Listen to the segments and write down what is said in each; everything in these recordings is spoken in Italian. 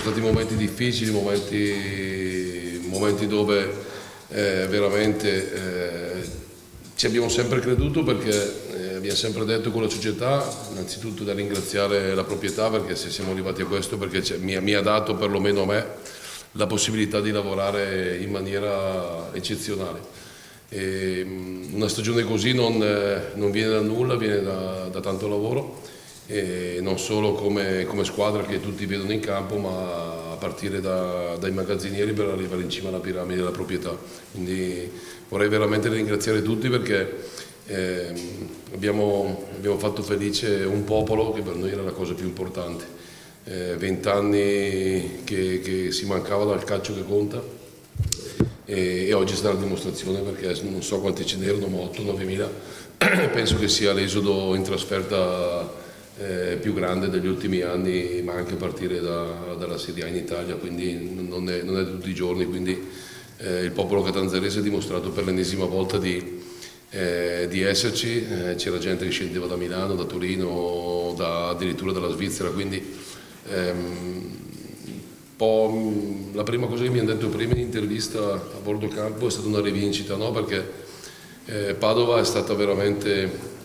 sono stati momenti difficili, momenti, momenti dove eh, veramente eh, ci abbiamo sempre creduto perché eh, abbiamo sempre detto con la società, innanzitutto da ringraziare la proprietà perché se siamo arrivati a questo perché mi, mi ha dato perlomeno a me la possibilità di lavorare in maniera eccezionale. E mm, una stagione così non, eh, non, viene da nulla, viene da, da tanto lavoro, non solo come, come, squadra che tutti vedono in campo, ma a partire da, dai magazzinieri per arrivare in cima alla piramide della proprietà. Quindi vorrei veramente ringraziare tutti perché eh, abbiamo, abbiamo fatto felice un popolo che per noi era la cosa più importante. Eh, vent'anni che, che si mancava dal calcio che conta e, e oggi sta la dimostrazione perché non so quanti ce n'erano, ma 8-9 mila, penso che sia l'esodo in trasferta eh, più grande degli ultimi anni, ma anche a partire da, dalla Serie A in Italia, quindi non è, non è tutti i giorni, quindi eh, il popolo catanzarese ha dimostrato per l'ennesima volta di, eh, di esserci, eh, c'era gente che scendeva da Milano, da Torino, da, addirittura dalla Svizzera, quindi ehm, la prima cosa che mi hanno detto prima in intervista a bordo campo è stata una rivincita, no? perché eh, Padova è stata veramente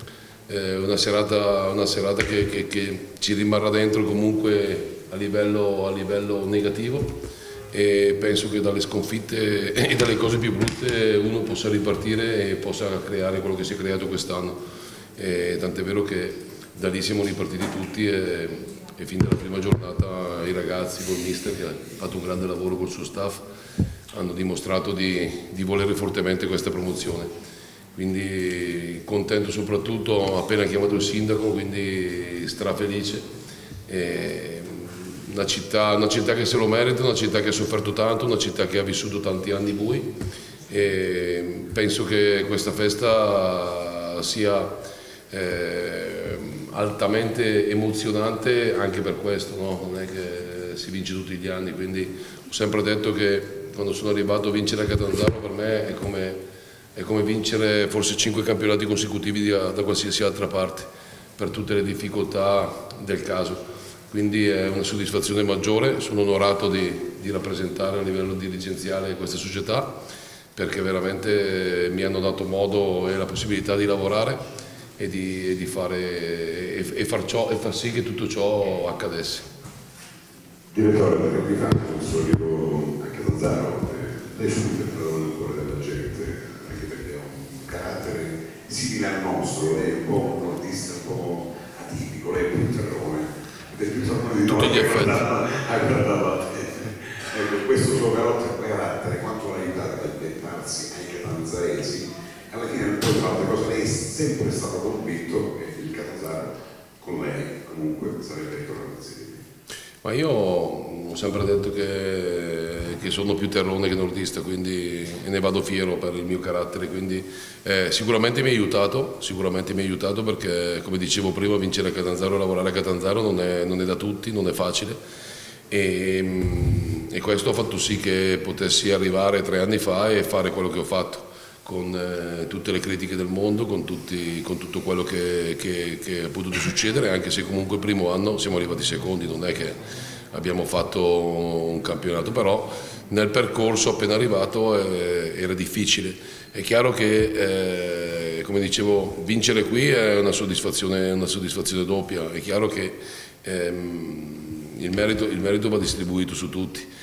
eh, una serata, una serata che, che, che, ci rimarrà dentro comunque a livello, a livello, negativo e penso che dalle sconfitte e dalle cose più brutte uno possa ripartire e possa creare quello che si è creato quest'anno. Tant'è vero che da lì siamo ripartiti tutti e, e fin dalla prima giornata i ragazzi col mister che ha fatto un grande lavoro col suo staff hanno dimostrato di, di volere fortemente questa promozione. Quindi contento soprattutto, appena chiamato il sindaco, quindi strafelice. E una, città, una città che se lo merita, una città che ha sofferto tanto, una città che ha vissuto tanti anni bui e penso che questa festa sia eh, altamente emozionante anche per questo, no? non è che si vince tutti gli anni, quindi ho sempre detto che quando sono arrivato a vincere a Catanzaro per me è come, è come vincere forse cinque campionati consecutivi da, da qualsiasi altra parte, per tutte le difficoltà del caso. Quindi è una soddisfazione maggiore, sono onorato di, di rappresentare a livello dirigenziale queste società perché veramente mi hanno dato modo e la possibilità di lavorare e di, e di fare, e, e, far ciò, e, far sì che tutto ciò accadesse. Direttore, per capitano, il suo arrivo a Catanzaro, eh, lei subito è entrato nel cuore della gente, anche perché ha un carattere simile al nostro, lei è un po' nordista, un po' atipico, lei è più terrone, è più terrone di Tutti gli effetti. Ha guardato a te. Ecco, questo suo carattere, quanto l'ha aiutato ad ambientarsi ai catanzaresi, alla fine poi tra altre cose lei è sempre stato convinto che il Catanzaro con lei comunque sarebbe ritornato in Serie Ma io ho sempre detto che, che, sono più terrone che nordista, quindi ne vado fiero per il mio carattere, quindi eh, sicuramente mi ha aiutato, sicuramente mi ha aiutato perché come dicevo prima vincere a Catanzaro, lavorare a Catanzaro non è, non è da tutti, non è facile. E, e questo ha fatto sì che potessi arrivare tre anni fa e fare quello che ho fatto con eh, tutte le critiche del mondo, con, tutti, con tutto quello che, che, che, è potuto succedere, anche se comunque il primo anno siamo arrivati secondi, non è che abbiamo fatto un campionato, però nel percorso appena arrivato eh, era difficile. È chiaro che, eh, come dicevo, vincere qui è una soddisfazione, una soddisfazione doppia, è chiaro che ehm, il, merito, il merito va distribuito su tutti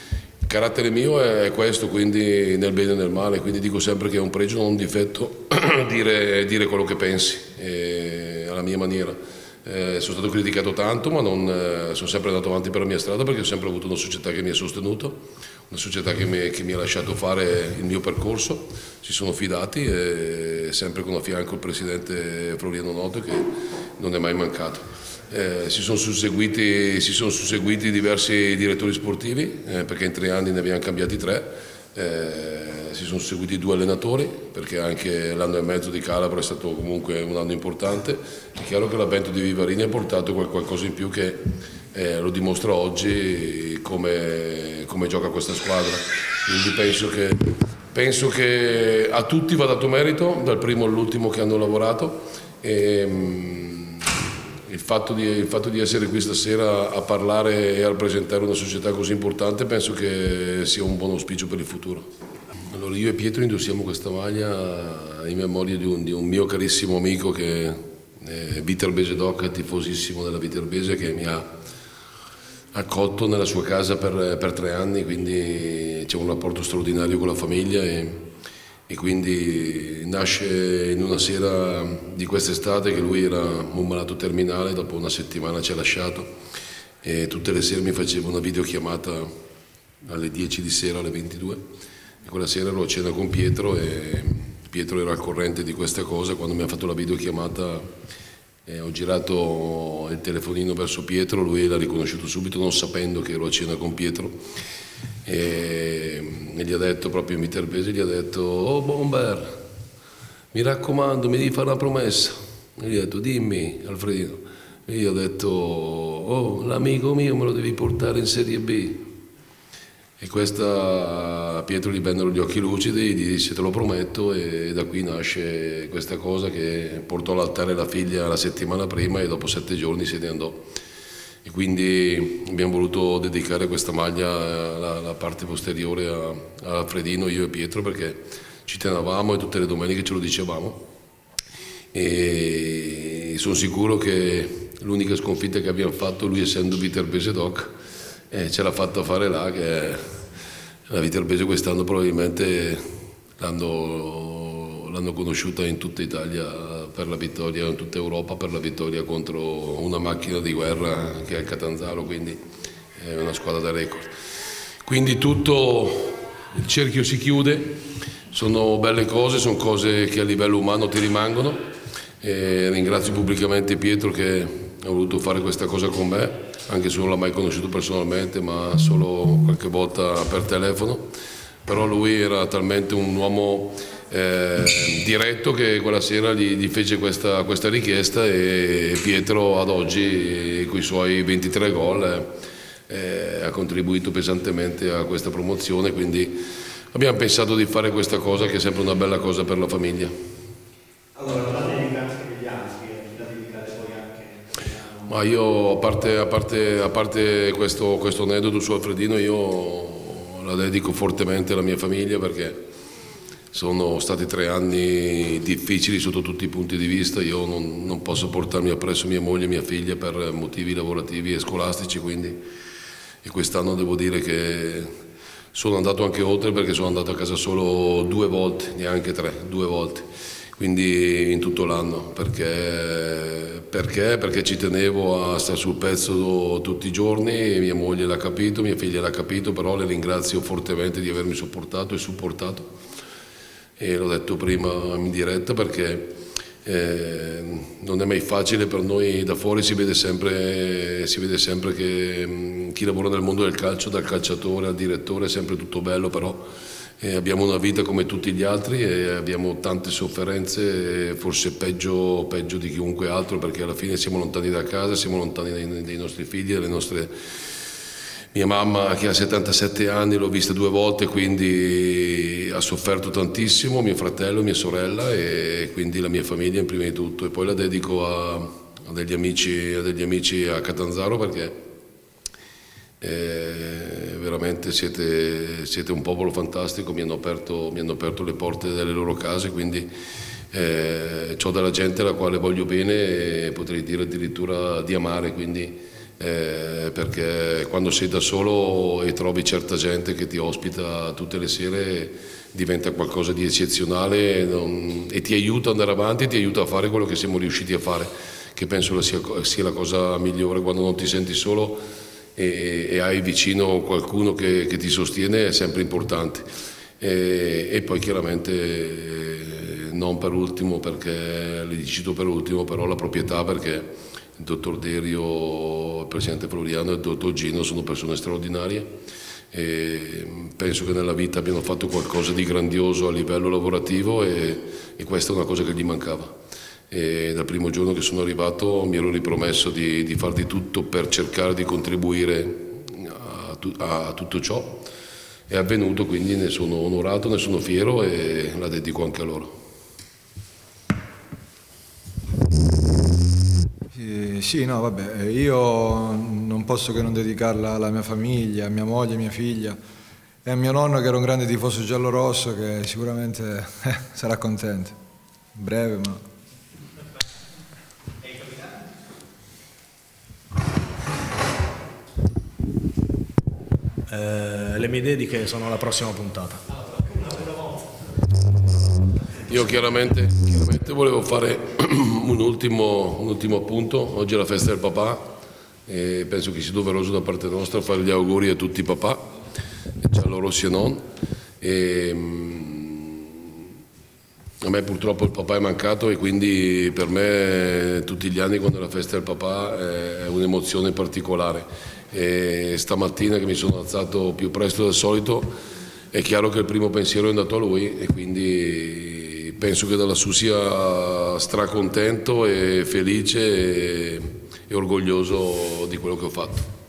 carattere mio è questo, quindi nel bene e nel male, quindi dico sempre che è un pregio, non un difetto, dire, dire, quello che pensi, eh, alla mia maniera. Eh, sono stato criticato tanto, ma non, eh, sono sempre andato avanti per la mia strada perché ho sempre avuto una società che mi ha sostenuto, una società che mi, che mi ha lasciato fare il mio percorso, si sono fidati e sempre con a fianco il presidente Floriano Noto che non è mai mancato. Eh, si, sono susseguiti, si, sono susseguiti, diversi direttori sportivi, eh, perché in tre anni ne abbiamo cambiati tre, eh, si sono susseguiti due allenatori, perché anche l'anno e mezzo di Calabro è stato comunque un anno importante. È chiaro che l'avvento di Vivarini ha portato qualcosa in più che eh, lo dimostra oggi come, come, gioca questa squadra. Quindi penso che, penso che a tutti va dato merito, dal primo all'ultimo che hanno lavorato. E, fatto, di, il fatto di essere qui stasera a parlare e a rappresentare una società così importante penso che sia un buon auspicio per il futuro. Allora io e Pietro indossiamo questa maglia in memoria di un, di un mio carissimo amico che è Viterbese Doc, tifosissimo della Viterbese che mi ha accolto nella sua casa per, per tre anni, quindi c'è un rapporto straordinario con la famiglia e, e, quindi nasce in una sera di quest'estate che lui era un malato terminale, dopo una settimana ci ha lasciato e tutte le sere mi faceva una videochiamata alle 10 di sera, alle 22 e quella sera ero a cena con Pietro e Pietro era al corrente di questa cosa, quando mi ha fatto la videochiamata eh, ho girato il telefonino verso Pietro, lui l'ha riconosciuto subito non sapendo che ero a cena con Pietro e, e gli ha detto proprio in viterbese, gli ha detto oh Bomber, mi raccomando mi devi fare una promessa. E gli ha detto dimmi Alfredino. E io ho detto oh l'amico mio me lo devi portare in Serie B. E questa Pietro gli vennero gli occhi lucidi, gli disse te lo prometto e da qui nasce questa cosa che portò all'altare la figlia la settimana prima e dopo sette giorni se ne andò. E quindi abbiamo voluto dedicare questa maglia alla, alla parte posteriore a, a Fredino, io e Pietro perché ci tenevamo e tutte le domeniche ce lo dicevamo. E sono sicuro che l'unica sconfitta che abbiamo fatto, lui essendo Viterbese Doc, eh, ce l'ha fatta fare là che la Viterbese quest'anno probabilmente l'hanno conosciuta in tutta Italia per la vittoria, in tutta Europa per la vittoria contro una macchina di guerra che è il Catanzaro, quindi è una squadra da record. Quindi tutto il cerchio si chiude, sono belle cose, sono cose che a livello umano ti rimangono. E ringrazio pubblicamente Pietro che ha voluto fare questa cosa con me anche se non l'ho mai conosciuto personalmente, ma solo qualche volta per telefono. Però lui era talmente un uomo eh, diretto che quella sera gli, gli fece questa, questa, richiesta e Pietro ad oggi, con i suoi 23 gol, eh, ha contribuito pesantemente a questa promozione, quindi abbiamo pensato di fare questa cosa che è sempre una bella cosa per la famiglia. Allora, Ma io, a parte, a parte, a parte questo, questo, aneddoto su Alfredino, io la dedico fortemente alla mia famiglia perché sono stati tre anni difficili sotto tutti i punti di vista. Io non, non posso portarmi appresso mia moglie e mia figlia per motivi lavorativi e scolastici, quindi quest'anno devo dire che sono andato anche oltre perché sono andato a casa solo due volte, neanche tre, due volte quindi in tutto l'anno, perché, perché? perché, ci tenevo a stare sul pezzo tutti i giorni, mia moglie l'ha capito, mia figlia l'ha capito, però le ringrazio fortemente di avermi sopportato e supportato e l'ho detto prima in diretta perché eh, non è mai facile per noi da fuori, si vede sempre, si vede sempre che mh, chi lavora nel mondo del calcio, dal calciatore al direttore, è sempre tutto bello, però e abbiamo una vita come tutti gli altri e abbiamo tante sofferenze, forse peggio, peggio, di chiunque altro perché alla fine siamo lontani da casa, siamo lontani dai, dai nostri figli, dalle nostre... Mia mamma che ha 77 anni l'ho vista due volte, quindi ha sofferto tantissimo, mio fratello, mia sorella e quindi la mia famiglia prima di tutto. E poi la dedico a, a, degli, amici, a degli amici a Catanzaro perché eh, veramente siete, siete, un popolo fantastico, mi hanno, aperto, mi hanno, aperto, le porte delle loro case, quindi eh, ho della gente alla quale voglio bene e potrei dire addirittura di amare, quindi, eh, perché quando sei da solo e trovi certa gente che ti ospita tutte le sere diventa qualcosa di eccezionale non, e ti aiuta ad andare avanti, ti aiuta a fare quello che siamo riusciti a fare, che penso sia, sia la cosa migliore quando non ti senti solo e, e hai vicino qualcuno che, che, ti sostiene è sempre importante. E, e poi chiaramente eh, non per ultimo perché, le dici tu per ultimo, però la proprietà perché il dottor Derio, il presidente Floriano e il dottor Gino sono persone straordinarie e penso che nella vita abbiano fatto qualcosa di grandioso a livello lavorativo e, e questa è una cosa che gli mancava e dal primo giorno che sono arrivato mi ero ripromesso di, di far di tutto per cercare di contribuire a, a, tutto ciò. È avvenuto, quindi ne sono onorato, ne sono fiero e la dedico anche a loro. Sì, no, vabbè, io non posso che non dedicarla alla mia famiglia, a mia moglie, a mia figlia e a mio nonno che era un grande tifoso giallo-rosso che sicuramente eh, sarà contento. Breve, ma... Eh, le mie dediche sono alla prossima puntata. Io chiaramente, chiaramente volevo fare un ultimo, un ultimo, appunto, oggi è la festa del papà e penso che sia doveroso da parte nostra fare gli auguri a tutti i papà, giallo rossi e non. Mm, a me purtroppo il papà è mancato e quindi per me tutti gli anni quando è la festa del papà è un'emozione particolare. E stamattina che mi sono alzato più presto del solito è chiaro che il primo pensiero è andato a lui e quindi penso che da lassù sia stracontento e felice e, e orgoglioso di quello che ho fatto.